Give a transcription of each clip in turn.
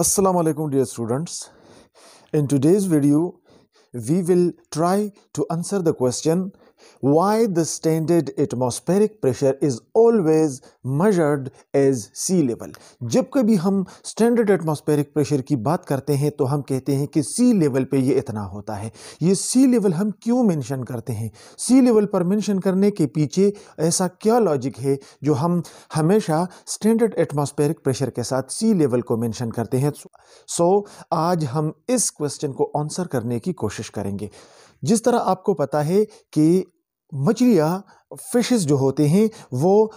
Assalamu alaikum dear students. In today's video, we will try to answer the question why the standard atmospheric pressure is always measured as sea level? जब कभी हम standard atmospheric pressure की बात करते हैं तो हम कहते हैं कि सी लेवल पे ये इतना होता है। ये सी लेवल हम क्यों मेंशन करते हैं? सी लेवल पर मेंशन करने के पीछे ऐसा क्या लॉजिक है जो हम हमेशा स्टैंडर्ड एटमॉस्फेरिक प्रेशर के साथ सी लेवल को मेंशन करते हैं? So, आज हम इस क्वेश्चन को आंसर करने की कोशिश करेंगे। जिस तरह आपको पता है कि मछलियाँ फिशेस जो होते हैं, वो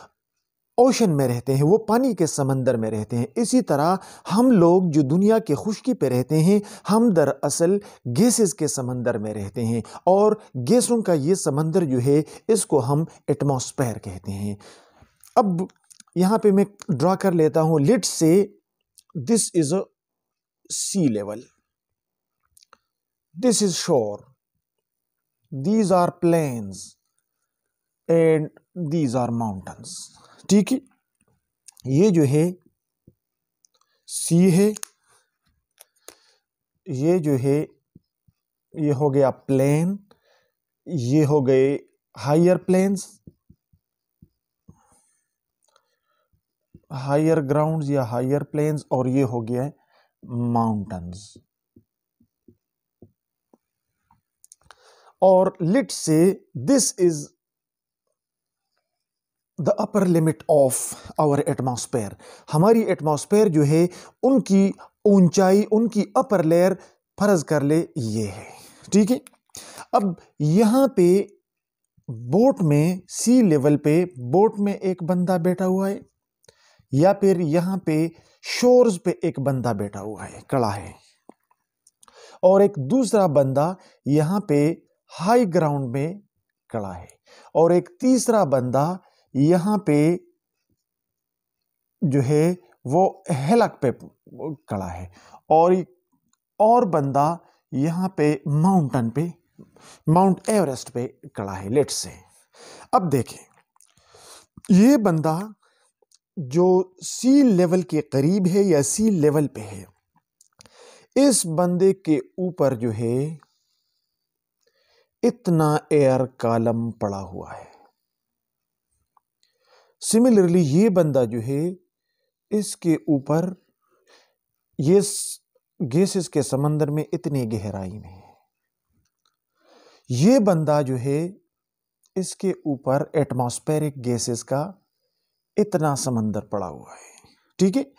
ओशन में रहते हैं, वो पानी के समंदर में रहते हैं। इसी तरह हम लोग जो दुनिया के खुशकी पे रहते हैं, हम दरअसल गैसेस के समंदर में रहते हैं और गैसों का ये समंदर जो है, इसको हम एटमॉस्फेयर कहते हैं। अब यहाँ पे मैं ड्रा कर लेता हूँ let's say this is a sea level this is shore these are plains and these are mountains ठीक है? ये जो है सी है, ये जो है, ये हो गया प्लेन ये हो गए हायर प्लेन्स हायर ग्राउंड्स या हायर प्लेन्स और ये हो गया माउंटेन्स और let's say this is the upper limit of our atmosphere हमारी एटमॉस्फेयर जो है, उनकी ऊंचाई, उनकी अपर लेयर फ़र्ज़ कर ले ये है। ठीक है? अब यहाँ पे बोट में सी लेवल पे बोट में एक बंदा बैठा हुआ है, या फिर यहाँ पे शोर्स पे एक बंदा बैठा हुआ है कड़ा है। और एक दूसरा बंदा यहाँ पे हाई ग्राउंड में खड़ा है। और एक तीसरा बंदा यहाँ पे जो है, वो हेलक पे खड़ा है। और और बंदा यहाँ पे माउंटेन पे, माउंट एवरेस्ट पे खड़ा है लेट से। अब देखें, ये बंदा जो सी लेवल के करीब है या सी लेवल पे है, इस बंदे के ऊपर जो है इतना एयर कालम पड़ा हुआ है। सिमिलरली ये बंदा जो है, इसके ऊपर, ये गैसेस के समंदर में इतनी गहराई में है। ये बंदा जो है, इसके ऊपर एटमॉस्फेरिक गैसेस का इतना समंदर पड़ा हुआ है। ठीक है?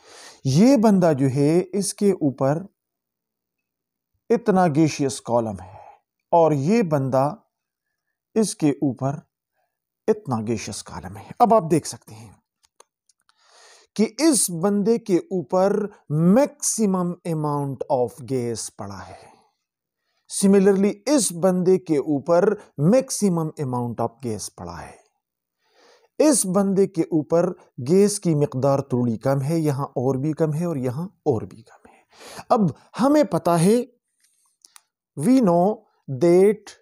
ये बंदा जो है, इसके ऊपर इतना गैशियस कॉलम है। और ये बंदा इसके ऊपर इतना गेशस कालम है। अब आप देख सकते हैं कि इस बंदे के ऊपर मैक्सिमम अमाउंट ऑफ़ गैस पड़ा है। सिमिलरली इस बंदे के ऊपर मैक्सिमम अमाउंट ऑफ़ गैस पड़ा है। इस बंदे के ऊपर गैस की मकदार थोड़ी कम है, यहाँ और भी कम है और यहाँ और भी कम है। अब हमें पता है we know that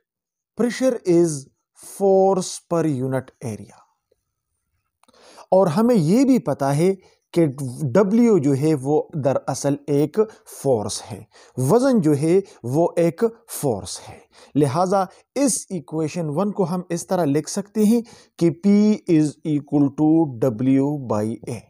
pressure is force per unit area. और हमें यह भी पता है कि W जो है वो दरअसल एक फोर्स है। वज़न जो है वो एक फोर्स है। लिहाजा इस इक्वेशन वन को हम इस तरह लिख सकते हैं कि P is equal to W by A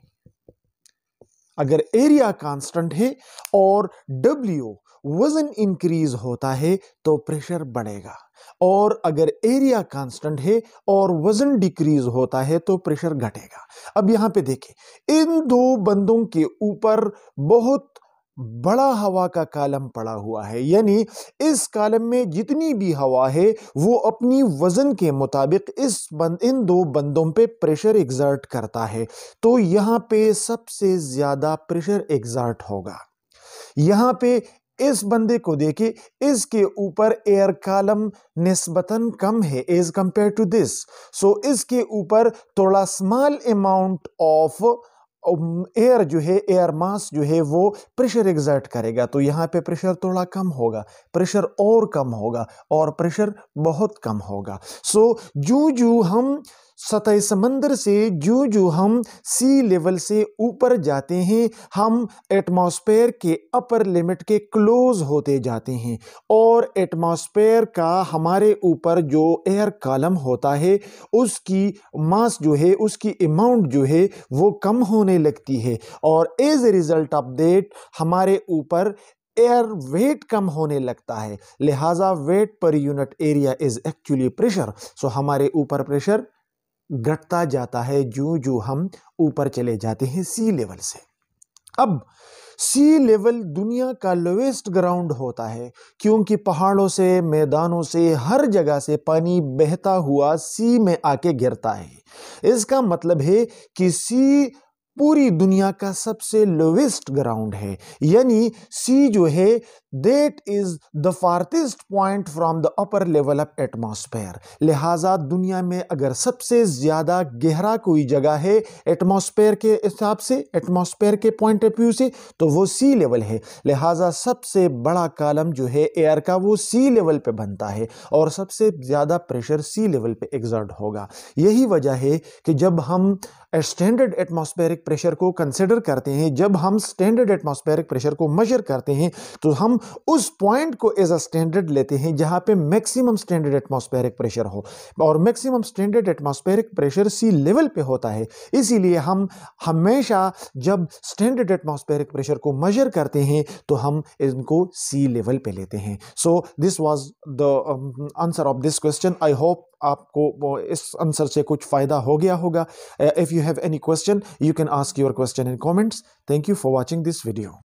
अगर एरिया कांस्टेंट है और W वज़न इंक्रीज होता है तो प्रेशर बढ़ेगा। और अगर एरिया कांस्टेंट है और वज़न डिक्रीज होता है तो प्रेशर घटेगा। अब यहाँ पे देखें इन दो बंदों के ऊपर बहुत बड़ा हवा का कालम पड़ा हुआ है। यानी इस कालम में जितनी भी हवा है, वो अपनी वज़न के मुताबिक इस बंद इन दो बंदों पे प्रेशर एग्जर्ट करता है। तो यहाँ पे सबसे ज़्यादा प्रेशर एग्जर्ट होगा। यहाँ पे इस बंदे को देखे इसके ऊपर एयर कालम निस्बतन कम है as compare to this so इसके ऊपर थोड़ा स्मॉल अमाउंट ऑफ़ एयर जो है एयर मास जो है वो प्रेशर एग्जर्ट करेगा। तो यहाँ पे प्रेशर थोड़ा कम होगा प्रेशर और कम होगा और प्रेशर बहुत कम होगा। सो so, जो जो हम सतह समंदर से जो जो हम सी लेवल से ऊपर जाते हैं, हम एटमॉस्फेयर के अपर लिमिट के क्लोज होते जाते हैं। और एटमॉस्फेयर का हमारे ऊपर जो एयर कॉलम होता है, उसकी मास जो है, उसकी अमाउंट जो है, वो कम होने लगती है। और as a result of that हमारे ऊपर एयर वेट कम होने लगता है। लिहाजा weight per unit area is actually pressure so हमारे ऊपर प्रेशर घटता जाता है जो जो हम ऊपर चले जाते हैं सी लेवल से। अब सी लेवल दुनिया का लोवेस्ट ग्राउंड होता है, क्योंकि पहाड़ों से, मैदानों से, हर जगह से पानी बहता हुआ सी में आके गिरता है। इसका मतलब है कि सी पूरी दुनिया का सबसे लोवेस्ट ग्राउंड है। यानी सी जो है that is the farthest point from the upper level of atmosphere लिहाजा दुनिया में अगर सबसे ज़्यादा गहरा कोई जगह है एटमॉस्फेयर के हिसाब से एटमॉस्फेयर के पॉइंट ऑफ़ व्यू से तो वो सी लेवल है। लिहाजा सबसे बड़ा कालम जो है एयर का, वो सी लेवल पे बनता है और सबसे ज़्यादा प्रेशर सी लेवल पे एग्जर्ट होगा। यही वजह है कि जब हम स्टैंडर्ड प्रेशर को कंसिडर करते हैं, जब हम स्टैंडर्ड एटमॉस्फेरिक प्रेशर को मेजर करते हैं तो हम उस पॉइंट को एज अ स्टैंडर्ड लेते हैं जहाँ पे मैक्सिमम स्टैंडर्ड एटमॉस्फेरिक प्रेशर हो। और maximum standard atmospheric pressure sea level पे होता है। इसीलिए हम हमेशा जब स्टैंडर्ड एटमॉस्फेरिक प्रेशर को मेजर करते हैं तो हम इनको सी लेवल पे लेते हैं। So this was the answer of this question I hope आपको इस आंसर से कुछ फ़ायदा हो गया होगा। If you have any question you can ask your question in comments. Thank you for watching this video